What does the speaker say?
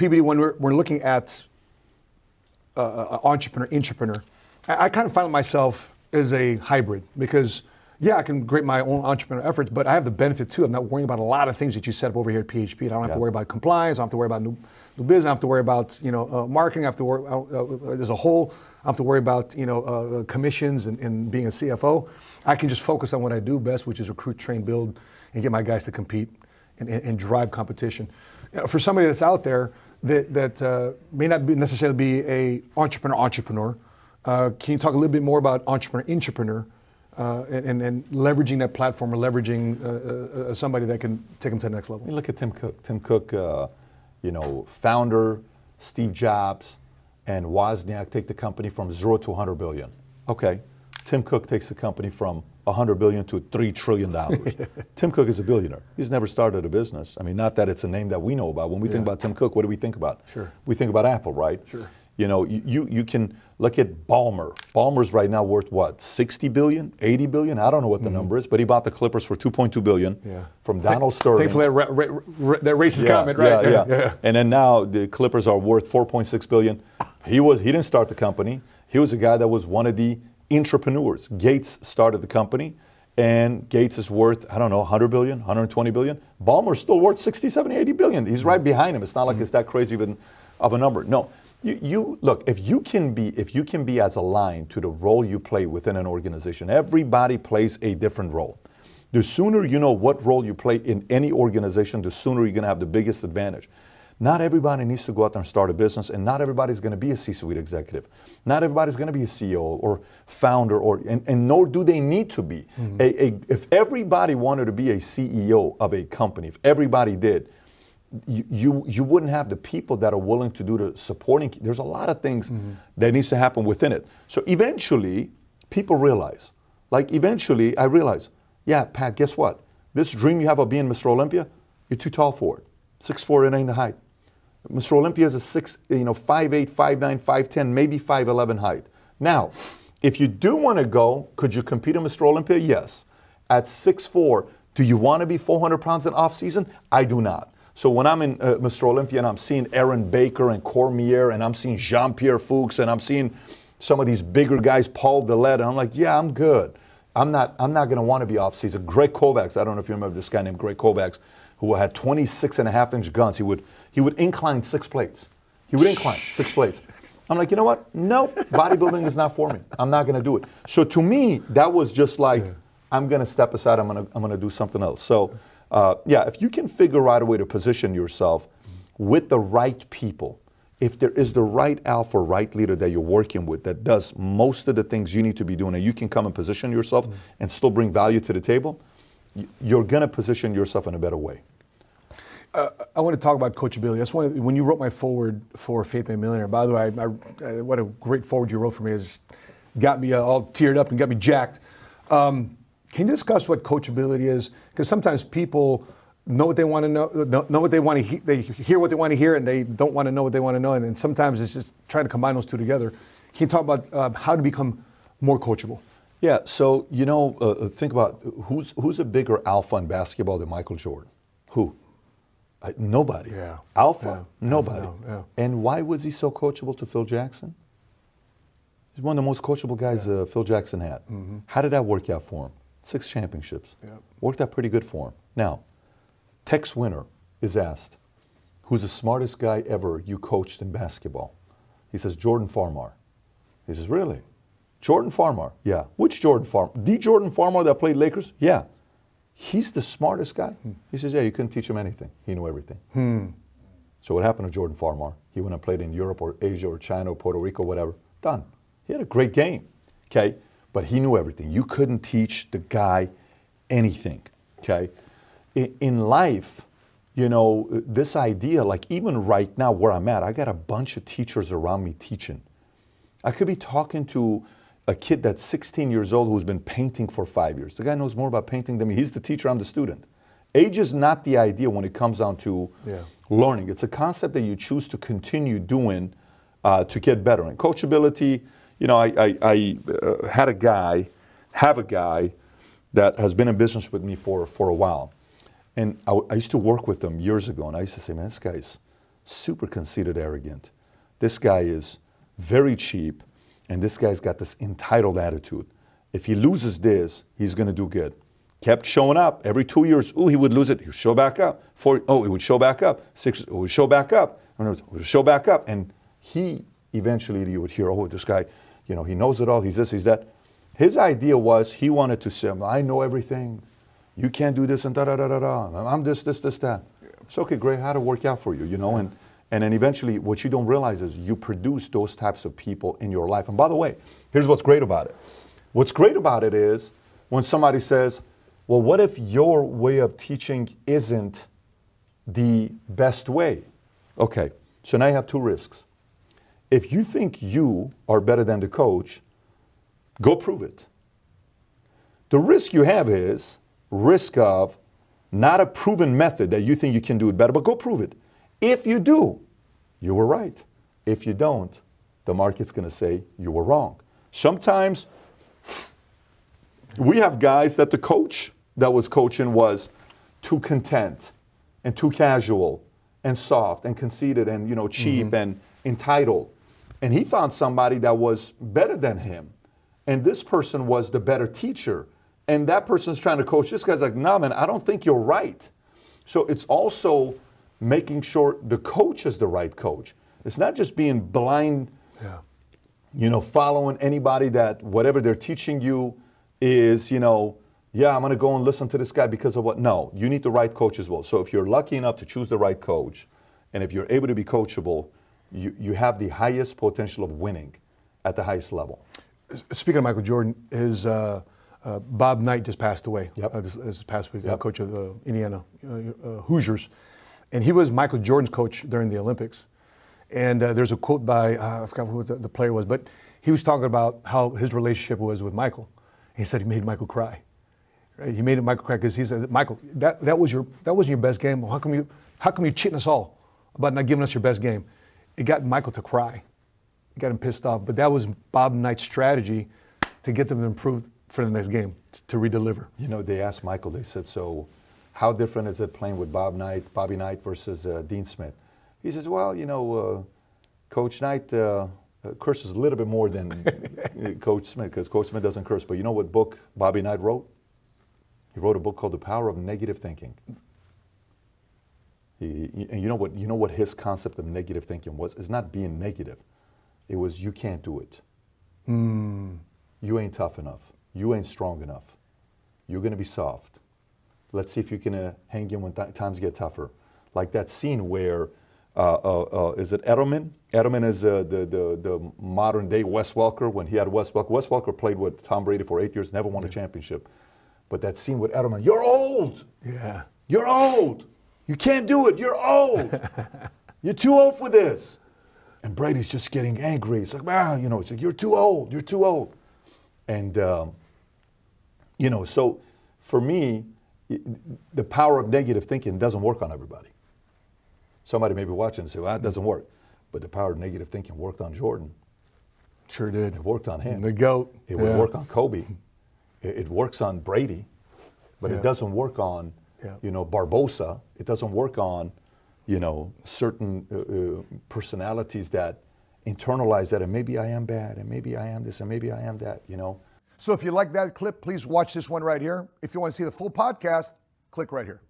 PBD, when we're, we're looking at uh, uh, entrepreneur, entrepreneur, I, I kind of find myself as a hybrid because yeah, I can create my own entrepreneur efforts, but I have the benefit too of not worrying about a lot of things that you set up over here at PHP. I don't have Yeah. to worry about compliance. I don't have to worry about new, new business. I don't have to worry about you know uh, marketing. I have to worry. Uh, uh, there's a whole. I have to worry about you know uh, commissions and, and being a CFO. I can just focus on what I do best, which is recruit, train, build, and get my guys to compete and, and, and drive competition. You know, for somebody that's out there that that uh, may not be necessarily be a entrepreneur entrepreneur, uh, can you talk a little bit more about entrepreneur entrepreneur? uh, and, and, and leveraging that platform or leveraging uh, uh, uh, somebody that can take them to the next I level. mean, look at Tim Cook. Tim Cook, you know, founder, Steve Jobs, and Wozniak take the company from zero to 100 billion. Okay, Tim Cook takes the company from 100 billion to three trillion dollars. Tim Cook is a billionaire. He's never started a business. I mean, not that it's a name that we know about. When we think about Tim Cook, what do we think about? Sure. We think about Apple, right? Sure. You know, you, you, can look at Ballmer. Ballmer's right now worth what, 60 billion, 80 billion? I don't know what the number is, but he bought the Clippers for 2.2 billion Mm-hmm. Yeah. from Donald Sterling. Thankfully, that, ra- ra- ra- that racist comment, right? Yeah, yeah. And then now the Clippers are worth 4.6 billion. He was he didn't start the company. He was a guy that was one of the entrepreneurs. Gates started the company and Gates is worth I don't know 100 billion, 120 billion. Ballmer's still worth 60, 70, 80 billion. He's right behind him. It's not like mm-hmm. it's that crazy of, an, of a number. No. You, you look if you can be if you can be as aligned to the role you play within an organization. Everybody plays a different role. The sooner you know what role you play in any organization, the sooner you're going to have the biggest advantage. Not everybody needs to go out there and start a business, and not everybody's going to be a C-suite executive. Not everybody's going to be a CEO or founder, or and, and nor do they need to be. Mm-hmm. A, a, if everybody wanted to be a CEO of a company, if everybody did, you, you you wouldn't have the people that are willing to do the supporting. There's a lot of things mm-hmm. that needs to happen within it. So eventually, people realize, like eventually, I realize, yeah, Pat, guess what? This dream you have of being Mr. Olympia, you're too tall for it. Six four, it ain't the height. Mr. Olympia is a six, you know, five eight, five nine, five ten, maybe five eleven height. Now, if you do want to go, could you compete in Mr. Olympia? Yes. At six four, do you want to be 400 pounds in off season? I do not. So when I'm in uh, Mr. Olympia and I'm seeing Aaron Baker and Cormier and I'm seeing Jean-Pierre Fuchs and I'm seeing some of these bigger guys, Paul Dillette, and I'm like, yeah, I'm good. I'm not. I'm not going to want to be off season. Greg Kovacs. I don't know if you remember this guy named Greg Kovacs, who had 26 and a half inch guns. He would he would incline six plates. He would incline six plates. I'm like, you know what? No, bodybuilding is not for me. I'm not going to do it. So to me, that was just like, I'm going to step aside. I'm going to I'm going to do something else. So uh, yeah, if you can figure out a way to position yourself with the right people, if there is the right alpha, right leader that you're working with that does most of the things you need to be doing, and you can come and position yourself and still bring value to the table, you're going to position yourself in a better way. I want to talk about coachability. That's one. When you wrote my foreword for Faith Made Millionaire. By the way, I, I, uh, what a great foreword you wrote for me. It's got me uh, all teared up and got me jacked. Um, can you discuss what coachability is? Because sometimes people know what they want to know, know, what they want to hear. They hear what they want to hear, and they don't want to know what they want to know. And sometimes it's just trying to combine those two together. Can you talk about uh, how to become more coachable? Yeah. So you know, uh, uh, think about who's who's a bigger alpha in basketball than Michael Jordan? Who? Uh, nobody. Yeah. Alpha. Yeah. Nobody. No, And why was he so coachable to Phil Jackson? He's one of the most coachable guys uh, Phil Jackson had. How did that work out for him? Six championships. Yeah. Worked out pretty good for him. Now, Tex Winter is asked, "Who's the smartest guy ever you coached in basketball?" He says Jordan Farmar. He says, "Really?" Jordan Farmar. Yeah. Which Jordan Farmar? The Jordan Farmar that played Lakers? Yeah. He's the smartest guy. Hmm. He says, "Yeah, you couldn't teach him anything. He knew everything." Hmm. So what happened to Jordan Farmar? He went and played in Europe or Asia or China or Puerto Rico, whatever. Done. He had a great game. Okay? But he knew everything. You couldn't teach the guy anything. Okay? In, in life, you know, this idea, like even right now where I'm at, I got a bunch of teachers around me teaching. I could be talking to a kid that's 16 years old who's been painting for five years. The guy knows more about painting than me. He's the teacher, I'm the student. Age is not the idea when it comes down to Yeah. learning. It's a concept that you choose to continue doing uh, to get better. And coachability, you know, I, I, I uh, had a guy, have a guy that has been in business with me for, for a while. And I, I used to work with him years ago, and I used to say, man, this guy's super conceited, arrogant. This guy is very cheap, and this guy's got this entitled attitude. If he loses this, he's going to do good. Kept showing up every two years. Oh, he would lose it. He would show back up. Four, oh, it would show back up. Six, it would show back up. It would show back up. And he eventually, you would hear, oh, this guy, you know, he knows it all. He's this, he's that. His idea was he wanted to say, I know everything. You can't do this and da da da da da. I'm this, this, this, that. It's okay, great. How to work out for you, you know? And and then eventually, what you don't realize is you produce those types of people in your life. And by the way, here's what's great about it. What's great about it is when somebody says, well, what if your way of teaching isn't the best way? Okay, so now you have two risks. If you think you are better than the coach, go prove it. The risk you have is risk of not a proven method that you think you can do it better, but go prove it. If you do, you were right. If you don't, the market's going to say you were wrong. Sometimes we have guys that the coach that was coaching was too content and too casual and soft and conceited and you know cheap mm-hmm. and entitled. And he found somebody that was better than him. And this person was the better teacher. And that person's trying to coach this guy's like, nah, man, I don't think you're right. So it's also making sure the coach is the right coach. It's not just being blind, yeah. you know, following anybody that whatever they're teaching you is, you know, yeah, I'm going to go and listen to this guy because of what. No, you need the right coach as well. So if you're lucky enough to choose the right coach, and if you're able to be coachable, you, you have the highest potential of winning at the highest level. Speaking of Michael Jordan, his uh, uh, Bob Knight just passed away. Yep. Uh, this, this, past week, uh, yep. coach of the Indiana uh, uh, Hoosiers. And he was Michael Jordan's coach during the Olympics. And uh, there's a quote by, uh, I forgot who the, the, player was, but he was talking about how his relationship was with Michael. He said he made Michael cry. Right? He made Michael cry because he said, Michael, that, that, was your, that wasn't your best game. How come, you, how come you cheating us all about not giving us your best game? It got Michael to cry. It got him pissed off. But that was Bob Knight's strategy to get them to improve for the next game, to redeliver. You know, they asked Michael, they said, so how different is it playing with Bob Knight, Bobby Knight versus uh, Dean Smith? He says, well, you know, uh, Coach Knight uh, uh curses a little bit more than Coach Smith because Coach Smith doesn't curse. But you know what book Bobby Knight wrote? He wrote a book called The Power of Negative Thinking. He, and you know what? You know what his concept of negative thinking was? It's not being negative. It was you can't do it. Mm. You ain't tough enough. You ain't strong enough. You're going to be soft. Let's see if you can uh, hang in when th- times get tougher. Like that scene where, uh, uh, uh is it Edelman? Edelman is uh, the, the, the modern day Wes Welker when he had Wes Welker. Wes Welker played with Tom Brady for eight years, never won a championship. But that scene with Edelman, you're old. Yeah. You're old. You can't do it. You're old. you're too old for this. And Brady's just getting angry. It's like, wow, you know, it's like, you're too old. You're too old. And, um, you know, so for me, the power of negative thinking doesn't work on everybody. Somebody may be watching and say, well, that doesn't work. But the power of negative thinking worked on Jordan. Sure did. It worked on him. The GOAT. It yeah. would work on Kobe. It, it works on Brady. But yeah. it doesn't work on, yeah. you know, Barbosa. It doesn't work on, you know, certain uh, uh, personalities that internalize that and maybe I am bad and maybe I am this and maybe I am that, you know. So if you like that clip, please watch this one right here. If you want to see the full podcast, click right here.